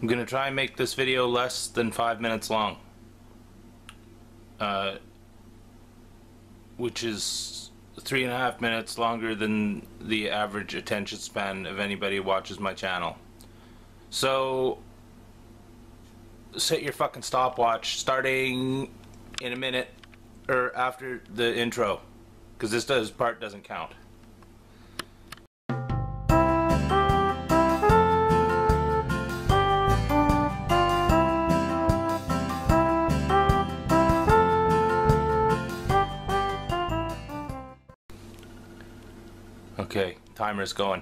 I'm gonna try and make this video less than five minutes long. Uh, which is three and a half minutes longer than the average attention span of anybody who watches my channel. So, set your fucking stopwatch starting in a minute or after the intro because this does part doesn't count. Okay, timer's going.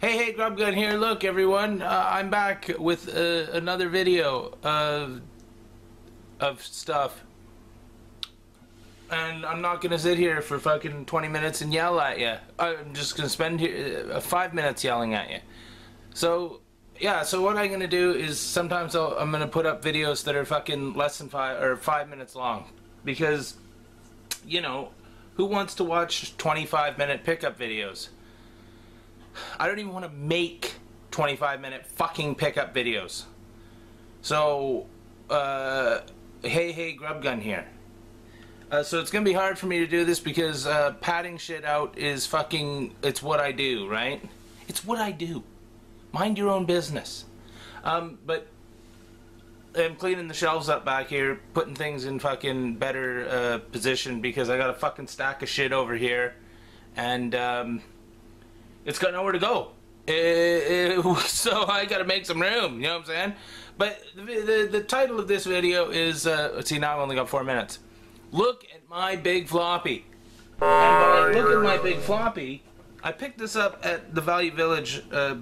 Hey, hey, Grubgun here. Look, everyone, uh, I'm back with uh, another video of of stuff, and I'm not gonna sit here for fucking 20 minutes and yell at you. I'm just gonna spend here, uh, five minutes yelling at you. So, yeah. So what I'm gonna do is sometimes I'll, I'm gonna put up videos that are fucking less than five or five minutes long, because, you know, who wants to watch 25 minute pickup videos? I don't even want to make 25 minute fucking pickup videos. So, uh, hey, hey, Grubgun here. Uh, so it's gonna be hard for me to do this because uh, padding shit out is fucking. It's what I do, right? It's what I do. Mind your own business. Um, but I'm cleaning the shelves up back here, putting things in fucking better uh, position because I got a fucking stack of shit over here, and um, it's got nowhere to go. So I got to make some room. You know what I'm saying? But the the, the title of this video is uh, see now I've only got four minutes. Look at my big floppy. And by look at my big floppy, I picked this up at the Value Village uh,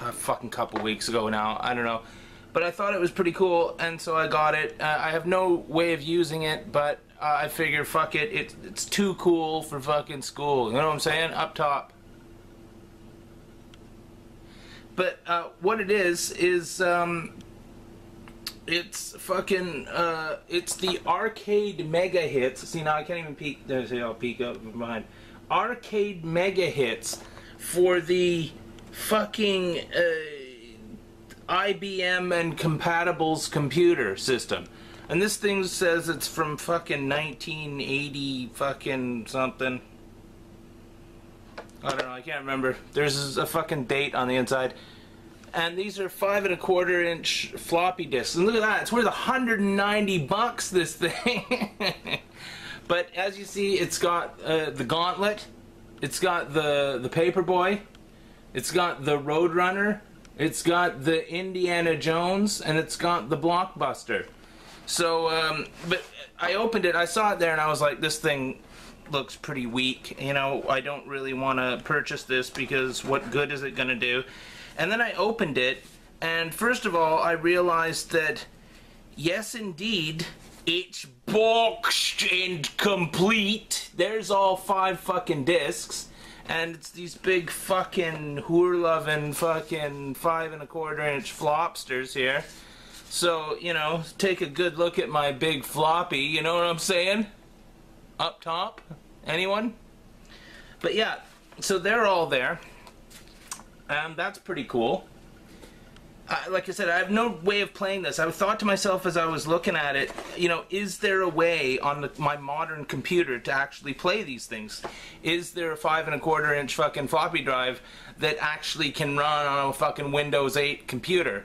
a fucking couple weeks ago now. I don't know. But I thought it was pretty cool, and so I got it. Uh, I have no way of using it, but uh, I figure, fuck it, it, it's too cool for fucking school. You know what I'm saying? Up top. But uh, what it is is um, it's fucking uh, it's the arcade mega hits. See now I can't even peek. There's I'll peek up behind. Arcade mega hits for the fucking uh, IBM and compatibles computer system. And this thing says it's from fucking 1980 fucking something. I don't know, I can't remember. There's a fucking date on the inside. And these are five and a quarter inch floppy disks. And look at that, it's worth 190 bucks, this thing. but as you see, it's got uh, the Gauntlet, it's got the, the Paperboy, it's got the Roadrunner, it's got the Indiana Jones, and it's got the Blockbuster. So, um, but I opened it, I saw it there, and I was like, this thing looks pretty weak. You know, I don't really want to purchase this because what good is it going to do? And then I opened it, and first of all, I realized that, yes, indeed, it's boxed and complete. There's all five fucking discs. And it's these big fucking whore-loving fucking five and a quarter inch flopsters here. So, you know, take a good look at my big floppy, you know what I'm saying? Up top? Anyone? But yeah, so they're all there. And that's pretty cool. Uh, like I said, I have no way of playing this. I thought to myself as I was looking at it, you know, is there a way on the, my modern computer to actually play these things? Is there a five and a quarter inch fucking floppy drive that actually can run on a fucking Windows 8 computer?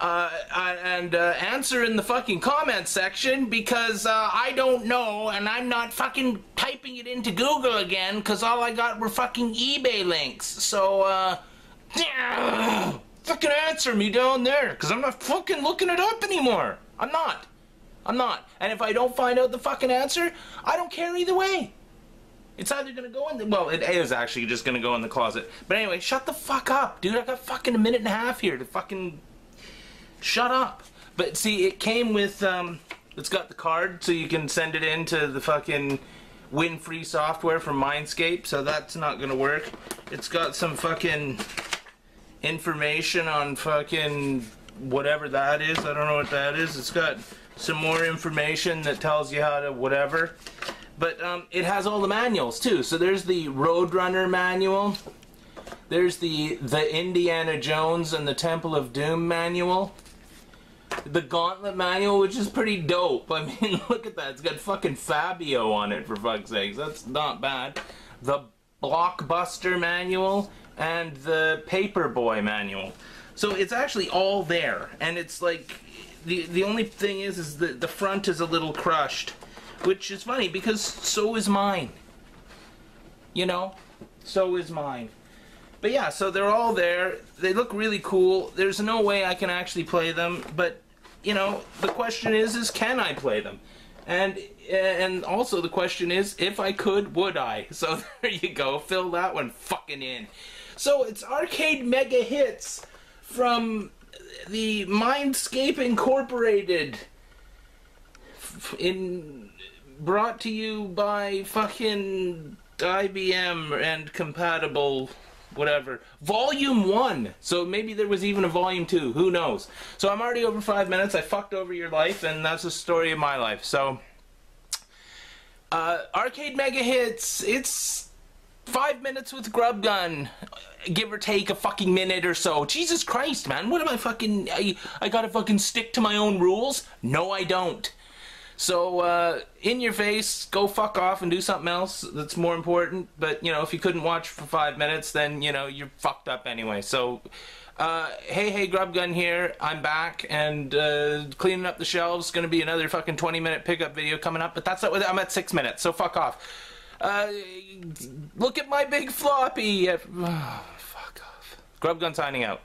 Uh, and uh, answer in the fucking comment section because uh, I don't know and I'm not fucking typing it into Google again because all I got were fucking eBay links. So, uh, fucking answer me down there because I'm not fucking looking it up anymore. I'm not. I'm not. And if I don't find out the fucking answer, I don't care either way. It's either gonna go in the well, it is actually just gonna go in the closet. But anyway, shut the fuck up, dude. I got fucking a minute and a half here to fucking shut up. But see, it came with, um, it's got the card so you can send it into the fucking win free software from Mindscape, so that's not gonna work. It's got some fucking information on fucking whatever that is. I don't know what that is. It's got some more information that tells you how to whatever. But um, it has all the manuals too. So there's the Roadrunner manual. There's the the Indiana Jones and the Temple of Doom manual. The Gauntlet manual, which is pretty dope. I mean, look at that. It's got fucking Fabio on it, for fuck's sakes. That's not bad. The Blockbuster manual and the Paperboy manual. So it's actually all there. And it's like, the, the only thing is, is that the front is a little crushed. Which is funny, because so is mine. You know? So is mine. But yeah, so they're all there. They look really cool. There's no way I can actually play them, but you know, the question is is can I play them? And and also the question is if I could, would I? So there you go. Fill that one fucking in. So it's arcade mega hits from the Mindscape Incorporated in brought to you by fucking IBM and compatible whatever. Volume 1. So maybe there was even a volume 2. Who knows? So I'm already over 5 minutes. I fucked over your life and that's the story of my life. So uh, Arcade Mega Hits. It's 5 minutes with Grubgun. Give or take a fucking minute or so. Jesus Christ, man. What am I fucking I I got to fucking stick to my own rules? No, I don't. So, uh, in your face, go fuck off and do something else that's more important. But, you know, if you couldn't watch for five minutes, then, you know, you're fucked up anyway. So, uh, hey, hey, Grubgun here. I'm back and uh, cleaning up the shelves. Going to be another fucking 20 minute pickup video coming up, but that's not what I'm at six minutes, so fuck off. Uh, look at my big floppy. Oh, fuck off. Grubgun signing out.